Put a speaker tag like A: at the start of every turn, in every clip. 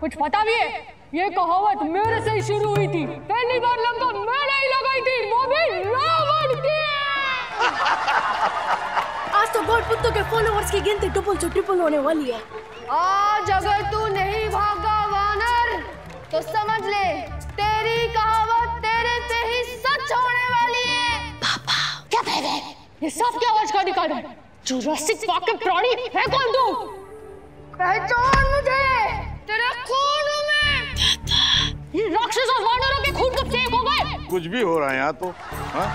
A: कुछ पता भी है? ये कहावत मेरे से ही शुरू हुई थी। पहली बार लंका मैंने ही लगाई थी वो भी रावण की।
B: आज तो गॉड पुत्तों के फॉलोअर्स की गिनती ट्रिपल से ट्रिपल होने वाली है। आज अगर तू नहीं भागा वानर तो समझ ले तेरी कहावत तेरे पे ही सच होने वाली है।
A: पापा क्या कह गए ये सब क्या आवाज़ का निकाल। है जुरासिक पार्क के प्राणी है कौन तू?
B: पहचान मुझे। तेरे खून में।
A: ये राक्षस और वानरों के खून कब से एक हो गए?
C: कुछ भी हो रहा है यहाँ तो हाँ?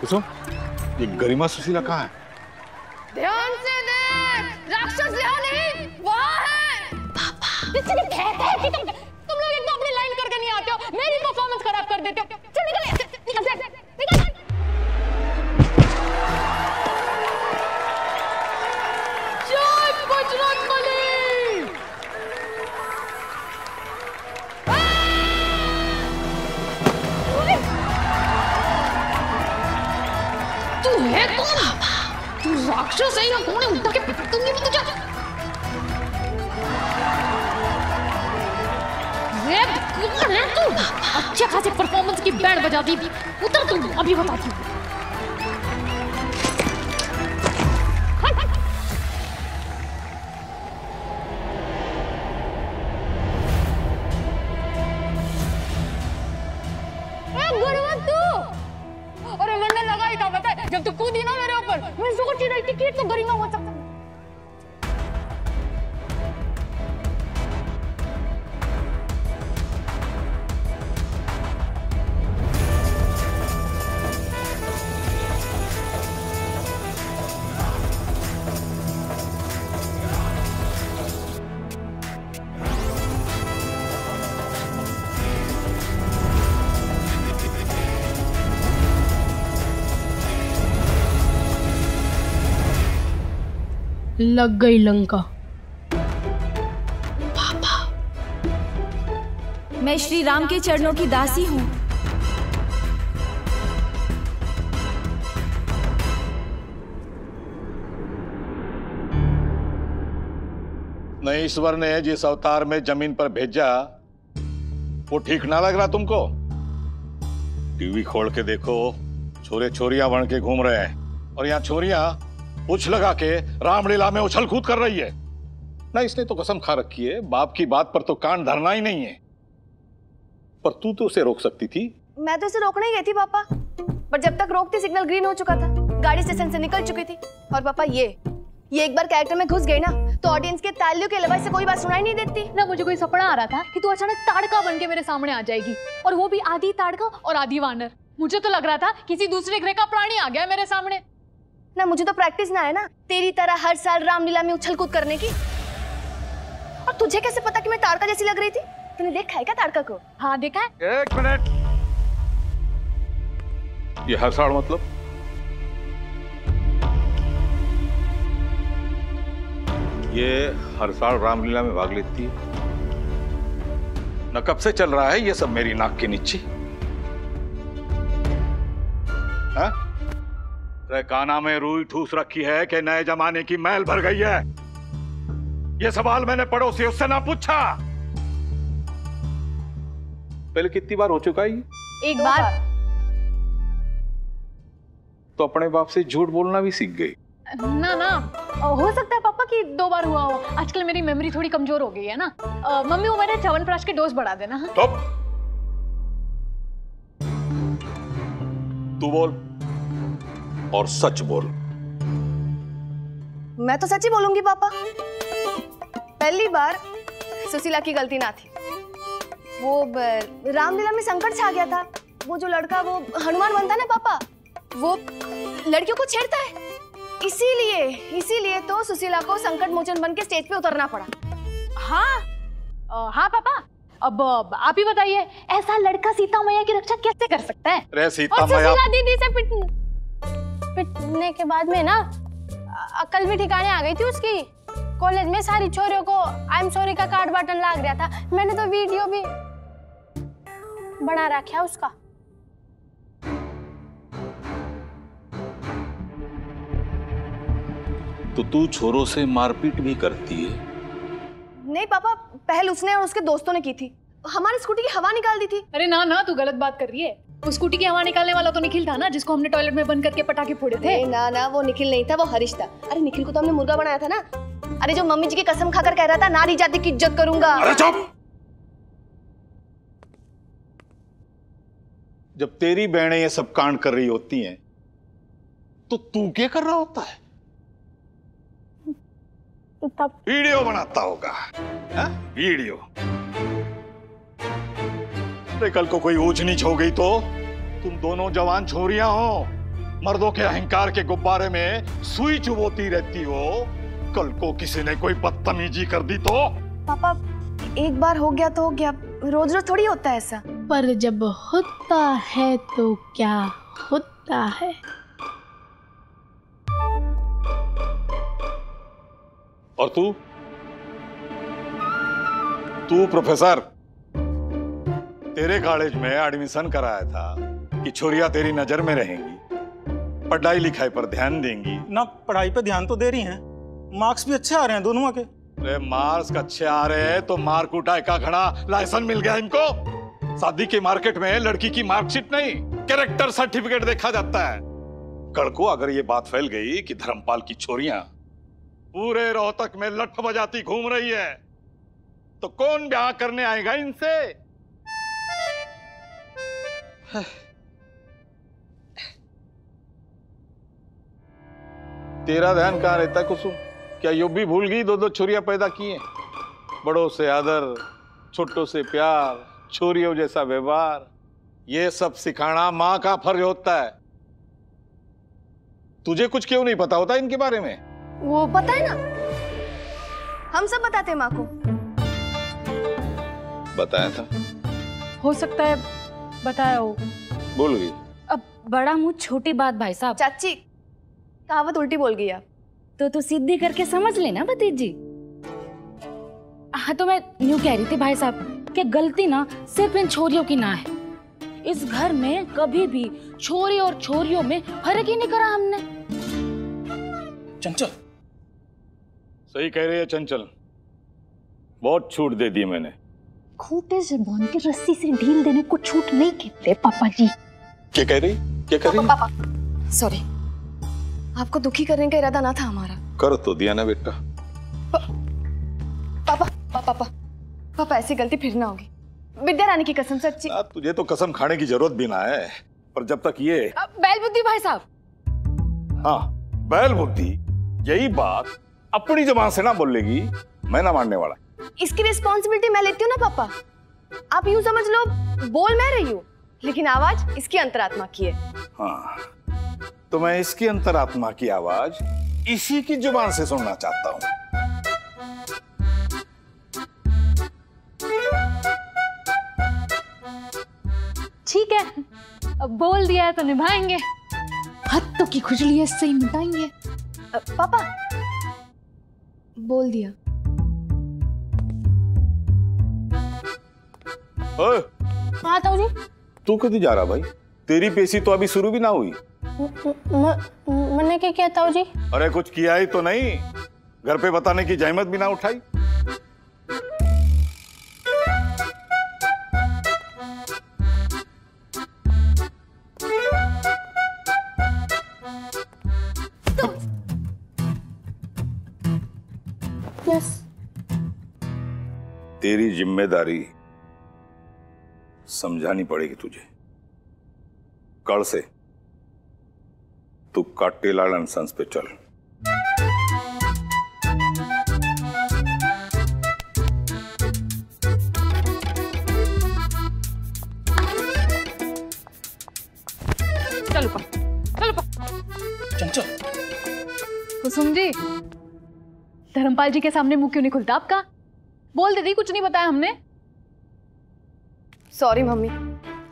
C: कुसुम ये गरिमा सुशीला कहाँ है?
B: ध्यान से देख। राक्षस यहाँ नहीं वहाँ है।
A: इससे तो कहते हैं कि तुम तुम लोग एक तो अपनी लाइन करके नहीं आते हो मेरी परफॉर्मेंस खराब कर देते हो। है तू। अच्छे खासे परफॉर्मेंस की बैंड बजा दी। उतर तू अभी बताती हूँ तू! जब तू कूदी ना मेरे ऊपर मैं सोच ही रही थी कि तो गरिमा हो सकता
B: लग गई लंका।
D: पापा मैं श्री राम के चरणों की दासी हूँ।
C: नहीं ईश्वर ने जिस अवतार में ज़मीन पर भेजा वो ठीक ना लग रहा तुमको? टीवी खोल के देखो छोरे छोरिया बन के घूम रहे हैं। और यहाँ छोरियाँ पूछ लगा के रामलीला में उछल कूद कर रही है। ना इसने तो कसम खा रखी है बाप की बात पर तो कान धरना ही नहीं है। पर तू तो उसे रोक सकती थी।
B: मैं तो इसे रोकने ही गई थी पापा। पर जब तक रोकती सिग्नल ग्रीन हो चुका था गाड़ी स्टेशन से निकल चुकी थी। और पापा ये ये एक बार कैरेक्टर में घुस गई ना तो ऑडियंस के तालियों के अलावा इसे कोई बात सुनाई नहीं देती।
A: ना मुझे कोई सपना आ रहा था कि तू अचानक ताड़का बन के मेरे सामने आ जाएगी। और वो भी आधी ताड़का और आधी वानर। मुझे तो लग रहा था किसी दूसरे ग्रह का प्राणी आ गया मेरे सामने।
B: ना मुझे तो प्रैक्टिस ना है ना तेरी तरह हर साल रामलीला में उछल कूद करने की। और तुझे कैसे पता कि मैं ताड़का जैसी लग रही थी? तूने देखा है क्या ताड़का को?
A: हाँ देखा है।
C: एक मिनट। ये हर साल मतलब? ये हर साल रामलीला में भाग लेती है। न कब से चल रहा है ये सब मेरी नाक के नीचे? हाँ? अरे काना में रूई ठूस रखी है कि नए जमाने की मैल भर गई है। ये सवाल मैंने पड़ोसी उससे ना पूछा। पहले कितनी बार हो चुका है
A: एक बार।
C: तो अपने बाप से झूठ बोलना भी सीख गई।
A: ना ना। हो सकता है पापा कि दो बार हुआ हो। आजकल मेरी मेमोरी थोड़ी कमज़ोर हो गई है ना। अ, मम्मी वो मेरे च्यवनप्राश के डोज बढ़ा देना हाँ?
C: तो? तू बोल। और सच बोल।
B: मैं तो सच ही बोलूँगी पापा। पहली बार सुशीला की गलती ना थी। वो रामलीला में संकट छा गया था। वो जो लड़का वो हनुमान बनता है ना पापा वो लड़कियों को छेड़ता है। इसीलिए इसीलिए तो सुशीला को संकट मोचन बन के स्टेज पे उतरना पड़ा।
A: हाँ? हाँ पापा। अब अब आप ही बताइए ऐसा लड़का सीता मैया की रक्षा कैसे कर सकता है?
C: सीता
B: और सुशीला दीदी से पिट पिटने के बाद में ना अकल भी ठिकाने आ गई थी उसकी। कॉलेज में सारी छोरियों को आई एम सॉरी का कार्ड बटन लाग रहा था। मैंने तो वीडियो भी बना रखा उसका।
C: तो तू छोरों से मारपीट भी करती है।
B: नहीं पापा पहल उसने और उसके दोस्तों ने की थी। हमारी स्कूटी की हवा निकाल दी थी।
A: अरे ना ना तू गलत बात कर रही है। स्कूटी की हवा निकालने वाला तो निखिल था ना जिसको हमने टॉयलेट में बंद करके पटाखे फोड़े थे।
B: ना ना वो निखिल नहीं था वो हरीश था। अरे निखिल को तो हमने मुर्गा बनाया था ना। अरे जो मम्मी जी की कसम खाकर कह रहा था नारी जाति की इज़्ज़त करूँगा।
C: अरे चुप! जब तेरी बहनें ये सब कांड कर रही होती हैं तो तू क्या कर रहा होता है?
B: तब
C: वीडियो बनाता होगा हाँ? वीडियो। अरे कल को कोई ऊंच नीच हो गई तो? तुम दोनों जवान छोरियाँ हो। मर्दों के अहंकार के गुब्बारे में सुई चुबोती रहती हो। कल को किसी ने कोई बदतमीजी कर दी तो?
B: पापा एक बार हो गया तो हो गया। रोज रोज थोड़ी होता है ऐसा।
A: पर जब होता है तो क्या होता है?
C: और तू? तू प्रोफेसर। तेरे कॉलेज में एडमिशन कराया था कि छोरिया तेरी नज़र में रहेंगी। पढ़ाई लिखाई पर ध्यान देंगी।
E: ना पढ़ाई पे ध्यान तो दे रही हैं। मार्क्स भी अच्छे आ रहे हैं दोनों के
C: अरे मार्क्स अच्छे आ रहे हैं तो मार्क उठाए का खड़ा लाइसेंस मिल गया इनको। शादी के मार्केट में लड़की की मार्कशीट नहीं कैरेक्टर सर्टिफिकेट देखा जाता है। कल को अगर ये बात फैल गई कि धर्मपाल की छोरियाँ पूरे रोहतक में लठ बजाती घूम रही है तो कौन ब्याह करने आएगा इनसे? तेरा ध्यान कहाँ रहता है कुसुम? क्या यो भी भूल गई दो दो छोरियाँ पैदा किए हैं? बड़ों से आदर छोटों से प्यार छोरियों जैसा व्यवहार ये सब सिखाना माँ का फ़र्ज़ होता है। तुझे कुछ क्यों नहीं पता होता इनके बारे में?
B: वो पता है ना? हम सब बताते माँ को।
C: बताया था।
A: हो सकता है बताया हो।
C: भूल गई।
D: अब बड़ा मुँह छोटी बात भाई साहब।
B: चाची कहावत उल्टी बोल गई आप।
D: तो तू सीधी करके समझ लेना भतीजी हाँ तो मैं यूँ कह रही थी भाई साहब कि गलती ना सिर्फ़ इन छोरियों की ना है। इस घर में कभी भी छोरी और छोरियों में फ़र्क ही नहीं करा हमने।
E: चंचल।
C: सही कह रही है चंचल। बहुत छूट दे दी मैंने।
A: खूटे से बाँध के रस्सी से ढील देने को छूट नहीं कहते पापा जी।
C: क्या कह रही? क्या कह रही?
B: पापा सॉरी आपको दुखी करने का इरादा ना था हमारा।
C: कर तो दिया ना बेटा।
B: पापा पापा पापा पापा ऐसी गलती फिर ना होगी। विद्या रानी की कसम सच्ची।
C: आ, तुझे तो कसम खाने की ज़रूरत भी ना है पर जब तक ये
D: बैल बुद्धि भाई साहब।
C: हाँ बैल बुद्धि यही बात अपनी जबान से ना बोलेगी मैं ना मानने वाला।
B: इसकी रिस्पॉन्सिबिलिटी मैं लेती हूँ ना पापा। आप यूँ समझ लो बोल मैं रही हूँ लेकिन आवाज़ इसकी अंतरात्मा की है।
C: हाँ तो मैं इसकी अंतरात्मा की आवाज़ इसी की ज़ुबान से सुनना चाहता हूँ।
A: ठीक है अब बोल दिया है तो निभाएँगे। हत्तों की खुजली इससे ही मिटाएँगे
B: पापा। बोल दिया। हाँ ताऊ जी
C: तू कभी जा रहा भाई? तेरी पेशी तो अभी शुरू भी ना हुई।
B: मैंने क्या किया ताऊ जी
C: अरे कुछ किया ही तो नहीं। घर पे बताने की जहमत भी ना उठाई। तेरी ज़िम्मेदारी समझानी पड़ेगी तुझे। कल से तू काटेलाल सन्स पे चल।
A: चलो पा चलो
E: चंचल
A: कुसुम जी धर्मपाल जी के सामने मुँह क्यों नहीं खुलता आपका? बोल दीदी कुछ नहीं बताया हमने।
B: Sorry mummy.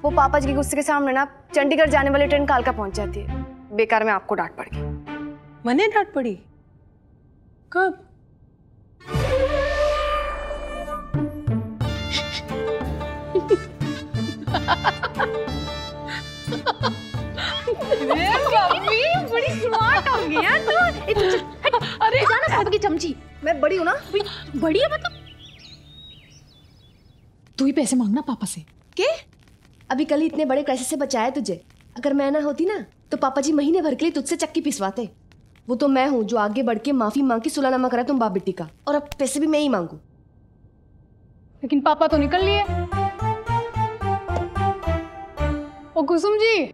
B: वो पापा जी के गुस्से के सामने ना चंडीगढ़ जाने वाली ट्रेन कालका पहुँच जाती है। बेकार में आपको डांट पड़ गई।
F: मने डांट पड़ी? कब?
A: बड़ी स्मार्ट हो गई यार तू। अरे जाना पापा की चमची।
B: मैं बड़ी हूँ ना।
A: बड़ी है मतलब। तू ही पैसे मांगना पापा से।
B: अभी कल ही इतने बड़े क्राइसिस से बचाया तुझे। अगर मैं ना होती ना तो पापा जी महीने भर के लिए तुझसे चक्की पिसवाते। वो तो मैं हूँ जो आगे बढ़ के माफ़ी मांग के सुलानामा करा तुम बाप बेटी का। और अब पैसे भी मैं ही मांगू।
A: लेकिन पापा तो निकल लिए। ओ कुसुम जी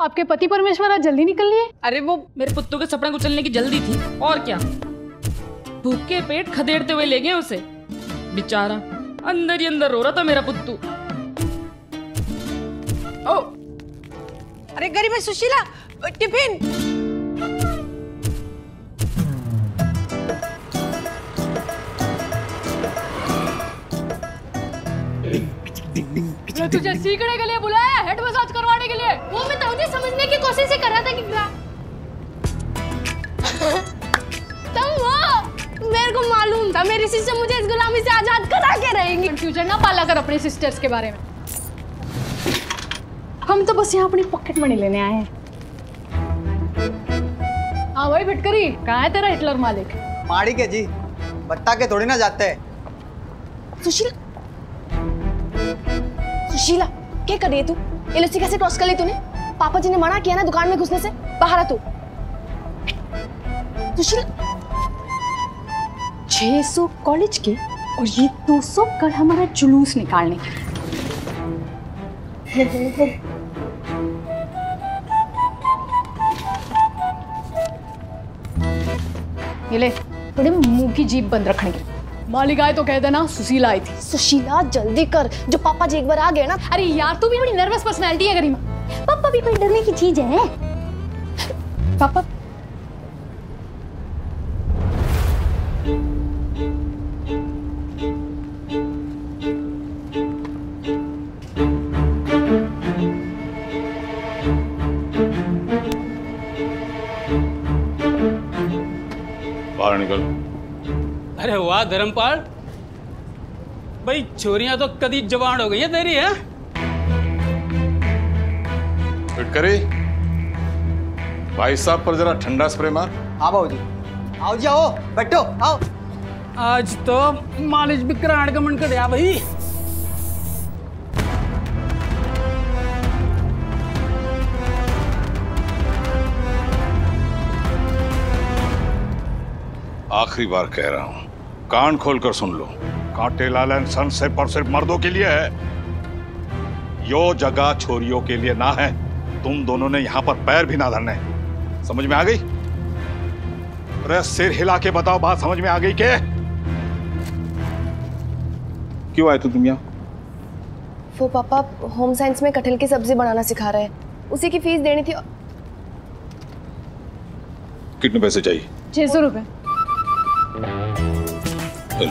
A: आपके पति परमेश्वर आज जल्दी निकल लिए?
D: अरे वो मेरे पुत्तों के सपना कुचलने की जल्दी थी। और क्या? भूखे पेट खदेड़ते हुए ले गए उसे। बेचारा अंदर ही अंदर रो रहा था मेरा पुत्तू।
F: ओ। अरे गरीब है सुशीला टिफ़िन।
A: मैं तुझे सीखने के लिए बुलाया हेड मसाज करवाने के लिए। वो मैं तुझे समझने की कोशिश ही कर रहा था कि ग्रा
B: तुम वो मेरे को मालूम था मेरी सिस्टर मुझे इस गुलामी से आज़ाद करा के रहेंगी।
A: कंफ्यूजन ना पाला कर अपने सिस्टर्स के बारे में। हम तो बस यहाँ अपनी पॉकेट मनी लेने आए हैं। हाँ भाई भिटकरी कहाँ है तेरा हिटलर मालिक?
G: माड़ी के जी बत्ता के थोड़ी ना जाते। हैं
B: सुशीला सुशीला क्या कर रही है तू? ये लस्सी कैसे क्रॉस कर ली तूने? पापा जी ने मना किया ना दुकान में घुसने से। बाहर आ तू। सुशीला
A: 600 कॉलेज के और ये 200 कल हमारा जुलूस निकालने के ये ले बड़े मुँह की जीप बंद रखने की मालिक आए तो कह देना सुशीला आई थी।
B: सुशीला जल्दी कर। जो पापा जी एक बार आ गए ना।
A: अरे यार तू भी बड़ी नर्वस पर्सनैलिटी है गरिमा। पापा भी कोई डरने की चीज़ है? पापा?
H: धर्मपाल भाई छोरियाँ तो कदी जवान हो गई है तेरी है?
C: फिटकरी भाई साहब पर जरा ठंडा स्प्रे मार।
G: हाँ भाऊ जी आओ जी आओ। बैठो आओ।
H: आज तो मालिश भी कराने का मन कर भाई।
C: आखिरी बार कह रहा हूँ कान खोलकर सुन लो। कांटे लाल एंड सन सिर्फ़ और सिर्फ़ मर्दों के लिए है। यो जगह छोरियों के लिए ना है। तुम दोनों ने यहाँ पर पैर भी ना धरने। समझ में आ गई? अरे सिर हिला के बताओ बात समझ में आ गई के? क्यों आए तुम यहाँ?
B: वो पापा होम साइंस में कटहल की सब्ज़ी बनाना सिखा रहे हैं। उसी की फ़ीस देनी थी।
C: कितने पैसे चाहिए?
A: छह सौ रुपए।
C: चल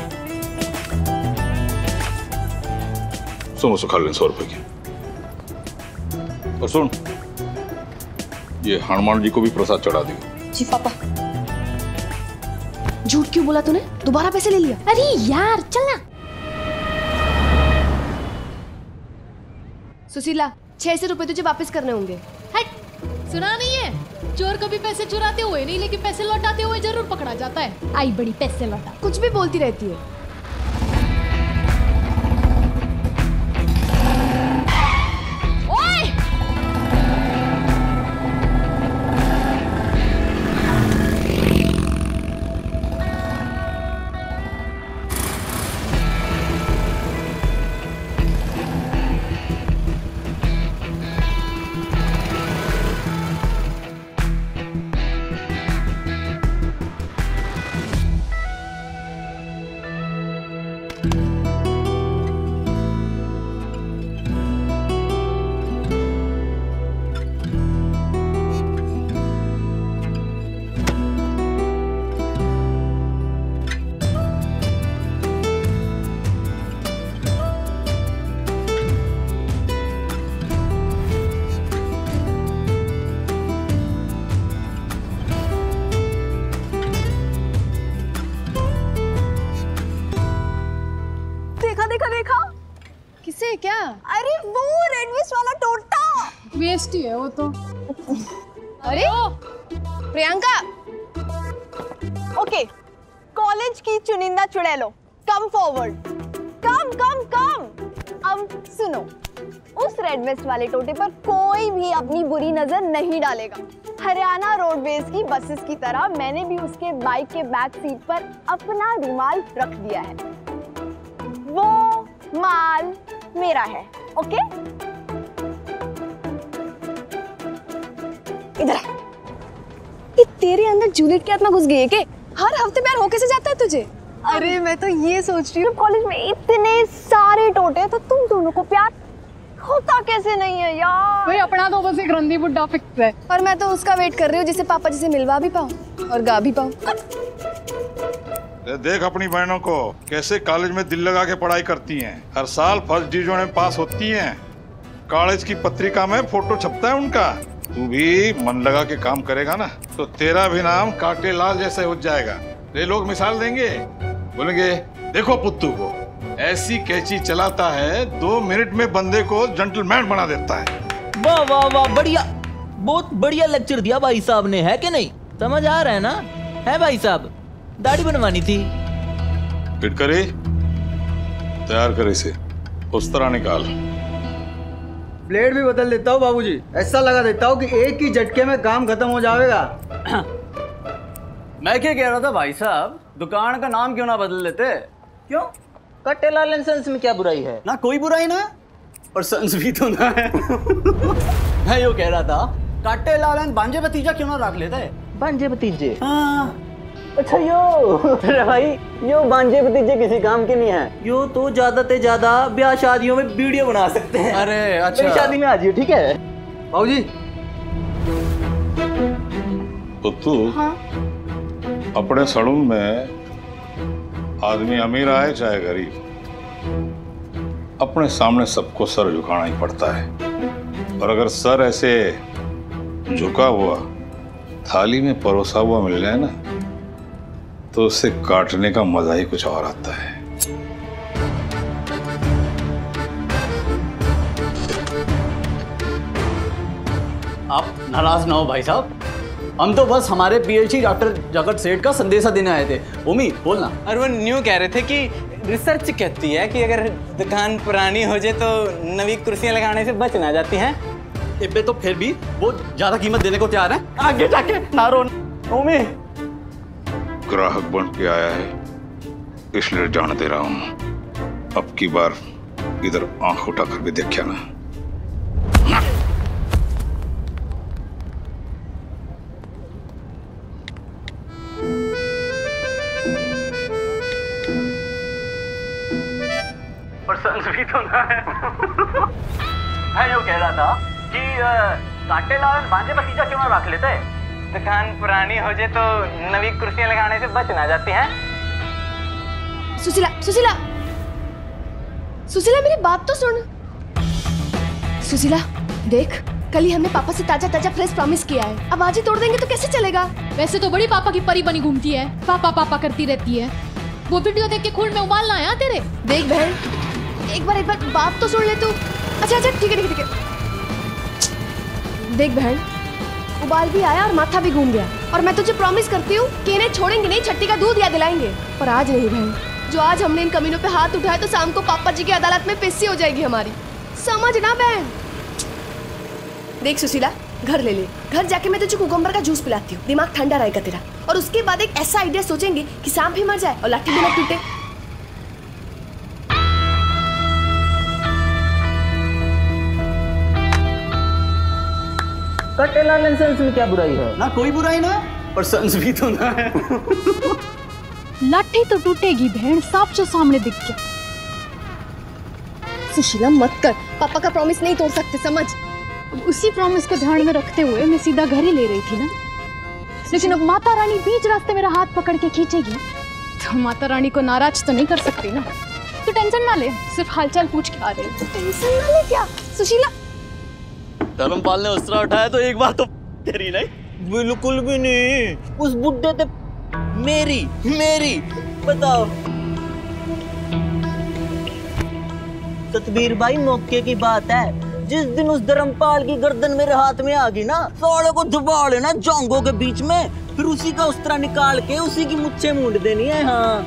C: समोसा खा लें सौ रुपए की और सुन ये हनुमान जी को भी प्रसाद चढ़ा दियो
B: जी पापा झूठ क्यों बोला तूने दोबारा पैसे ले लिया
A: अरे यार चलना
B: सुशीला छह सौ रुपए तुझे वापस करने होंगे
A: सुना नहीं है? चोर कभी पैसे चुराते हुए नहीं लेकिन पैसे लौटाते हुए ज़रूर पकड़ा जाता है। आई बड़ी पैसे लौटा।
B: कुछ भी बोलती रहती है। चुड़ैलो कम फॉरवर्ड कम कम कम अब सुनो, उस रेड वेस्ट वाले टोटे पर कोई भी अपनी बुरी नज़र नहीं डालेगा। हरियाणा रोडवेज़ की बसेस की तरह मैंने भी उसके बाइक के बैक सीट पर अपना रुमाल रख दिया है। वो माल मेरा है, ओके? इधर ये तेरे अंदर जूलियट की आत्मा घुस गई है, के? हर हफ़्ते प्यार होके से जाता है तुझे। अरे मैं तो ये सोच रही हूँ कॉलेज में इतने सारे टोटे तो तुम दोनों को प्यार होता कैसे नहीं है यार?
A: भाई अपना तो बस एक रंदी बुड्ढा फिक्स है।
B: पर मैं तो उसका वेट कर रही हूँ जिसे पापा जिसे मिलवा भी पाऊँ और गा भी पाऊँ।
C: देख अपनी बहनों को कैसे कॉलेज में दिल लगा के पढ़ाई करती हैं। हर साल फ़र्स्ट डिवीज़न में पास होती हैं। कॉलेज की पत्रिका में फ़ोटो छपता है उनका। तू भी मन लगा के काम करेगा ना तो तेरा भी नाम काटे लाल जैसे हो जाएगा। ये लोग मिसाल देंगे? बोलेंगे देखो पुत्तू को ऐसी कैची चलाता है दो मिनट में बंदे को जेंटलमैन बना देता है।
I: वाह वाह वाह बढ़िया। बहुत बढ़िया लेक्चर दिया भाई साहब ने है कि नहीं? समझ आ रहा है ना? है भाई साहब दाढ़ी बनवानी थी।
C: फिट करे तैयार कर इसे उस तरह निकाल।
G: प्लेट भी बदल देता हूँ बाबूजी। ऐसा लगा देता हूँ कि एक ही झटके में काम खत्म हो जाएगा।
J: मैं क्या कह रहा था भाई साहब? दुकान का नाम क्यों ना बदल लेते?
I: क्यों? कट्टे लाल एंड सन्स में क्या बुराई है?
J: ना कोई बुराई ना और सन्स भी तो ना है। मैं यो कह रहा था काटे लाल एंड बांजे भतीजा क्यों ना रख लेते
I: बांजे भतीजे?
J: हाँ। अच्छा यो अरे भाई यो बांजे भतीजे किसी काम के नहीं है।
I: यो तो ज़्यादा से ज़्यादा ब्याह शादियों में वीडियो बना सकते हैं।
J: अरे
I: मेरी
J: अच्छा।
I: शादी में आ जियो ठीक है?
G: बाबूजी।
C: पुत्तू अपने सड़ून में आदमी अमीर आए चाहे गरीब। अपने सामने सबको सर झुकाना ही पड़ता है। और अगर सर ऐसे झुका हुआ, थाली में परोसा हुआ मिल जाए ना तो उसे काटने का मज़ा ही कुछ और आता है।
J: आप नाराज़ ना हो भाई साहब। हम तो बस हमारे पीएचडी डॉक्टर जगत सेठ का संदेशा देने आए थे। ओमी बोलना
K: और वो न्यू कह रहे थे कि रिसर्च कहती है कि अगर दुकान पुरानी हो जाए तो नवी कुर्सियाँ लगाने से बच ना जाती हैं।
J: इब्बे तो फिर भी वो ज़्यादा कीमत देने को तैयार है। आगे जाके ना रो। ओमी
C: ग्राहक बन के आया है इसलिए जान दे रहा हूँ। अब की बार इधर आँख उठा कर भी देखिया ना।
J: भी तो ना है। मैं यो कह रहा था कि काटे लाल बांजे भतीजा क्यों ना रख लेते?
K: दुकान पुरानी हो जाए तो नवी कुर्सियाँ लगाने से बच ना जाती हैं।
B: सुशीला सुशीला। सुशीला मेरी बात तो सुन। सुशीला देख कल ही हमने पापा से ताज़ा ताज़ा फ्रेश प्रॉमिस किया है। अब आज ही तोड़ देंगे तो कैसे चलेगा?
A: वैसे तो बड़ी पापा की परी बनी घूमती है। पापा पापा करती रहती है। वो वीडियो देख के खून में उबाल ना आया तेरे?
B: देख बहन एक बार एक बार बात तो सुन ले तू। अच्छा अच्छा ठीक है ठीक है ठीक है। देख बहन, उबाल भी आया और माथा भी घूम गया। और मैं तुझे प्रॉमिस करती हूँ कि इन्हें छोड़ेंगे नहीं, छट्टी का दूध या दिलाएँगे। पर आज नहीं बहन, जो आज हमने इन कमीनों पे हाथ उठाया तो शाम को पापा जी की अदालत में पेशी हो जाएगी हमारी। समझ ना बहन? देख सुशीला, घर ले ले। घर जाके मैं तुझे कुकुम्बर का जूस पिलाती हूँ। दिमाग ठंडा रहेगा तेरा। और उसके बाद एक ऐसा आइडिया सोचेंगे कि सांप भी मर जाए और लाठी भी न टूटे।
I: लाल एंड में क्या बुराई है?
J: ना कोई बुराई ना और सन्स भी तो ना है।
A: लाठी तो टूटेगी बहन सांप जो सामने दिख गया।
B: सुशीला मत कर। पापा का प्रॉमिस नहीं तोड़ सकते समझ?
A: अब उसी प्रॉमिस को ध्यान में रखते हुए मैं सीधा घर ही ले रही थी ना। लेकिन अब माता रानी बीच रास्ते मेरा हाथ पकड़ के खींचेगी। तो माता रानी को नाराज़ तो नहीं कर सकती ना। तो टेंशन ना ले सिर्फ़ हालचाल पूछ के आ रही
B: टेंशन ना ले क्या? सुशीला
J: धर्मपाल ने उसरा उठाया तो एक बात तो तेरी नहीं।
I: बिल्कुल भी नहीं। उस बुड्ढे ते मेरी मेरी बताओ। सतबीर भाई मौके की बात है। जिस दिन उस धर्मपाल की गर्दन मेरे हाथ में आ गई ना साले को दबा लेना जांगों के बीच में फिर उसी का उस्तरा निकाल के उसी की मुच्छे मूंड देनी है हाँ।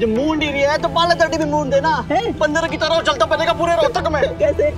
J: जब मूंड ही रही है तो बाला दर्डी भी मूंड देना। है? पंद्रह की तरह चलता बनेगा पूरे रोहतक में।
I: कैसे?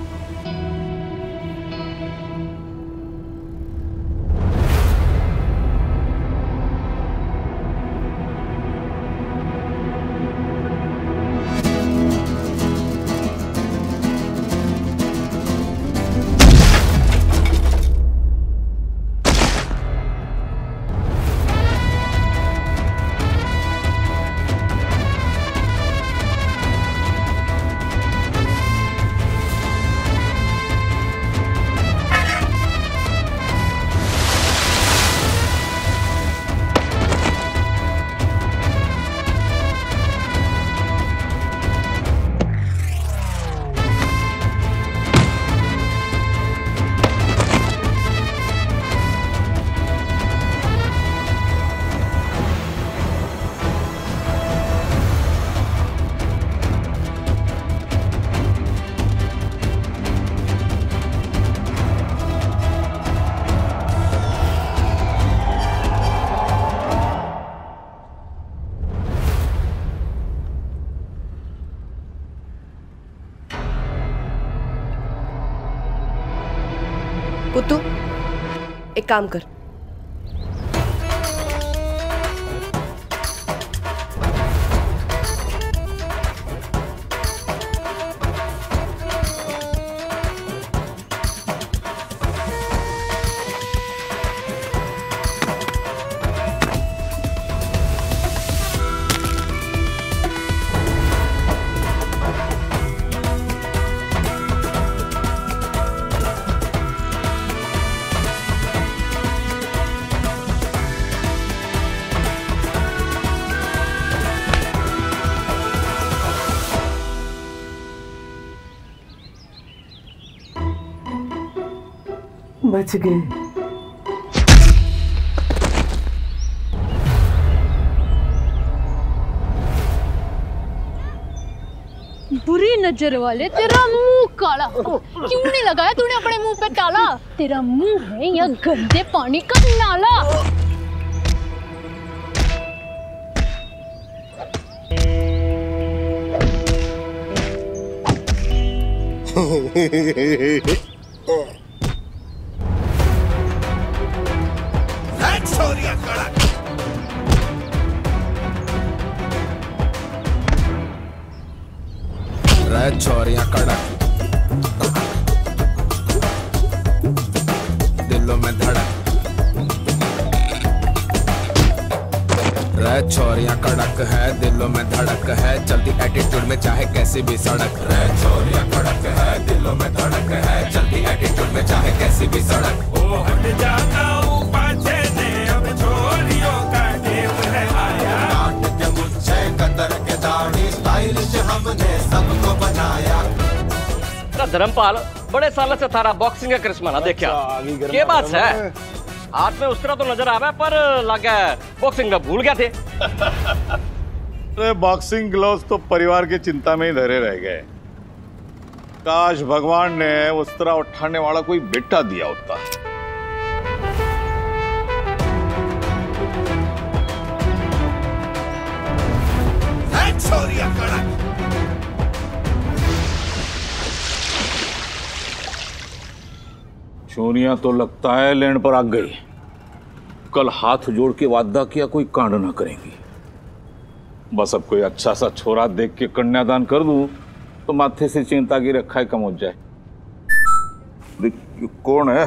B: एक काम कर।
I: बच गए
A: बुरी नज़र वाले तेरा मुँह काला। क्यों नहीं लगाया तूने अपने मुँह पे ताला? तेरा मुँह है या गंदे पानी का नाला।
L: रे छोरियाँ कड़क। दिलों में धड़क। रे छोरियाँ कड़क है, दिलों में धड़क है चलती एटीट्यूड में चाहे कैसी भी सड़क। रे छोरियाँ कड़क है, दिलों में धड़क है चलती एटीट्यूड में चाहे कैसी भी सड़क। ओ, हट जाना
M: धर्मपाल बड़े साल से थारा बॉक्सिंग का करिश्मा ना देखा के बात है? हाथ में उस तरह तो नज़र आ रहा है पर लगा बॉक्सिंग में भूल गए थे।
C: अरे बॉक्सिंग ग्लव्स तो परिवार की चिंता में ही धरे रह गए। काश भगवान ने उस तरह उठाने वाला कोई बेटा दिया होता।
L: छोरिया कड़क।
C: चोरियाँ तो लगता है लैंड पर आ गई। कल हाथ जोड़ के वादा किया कोई कांड ना करेंगी। बस अब कोई अच्छा सा छोरा देख के कन्यादान कर दू तो माथे से चिंता की रखा है कम हो जाए कौन है?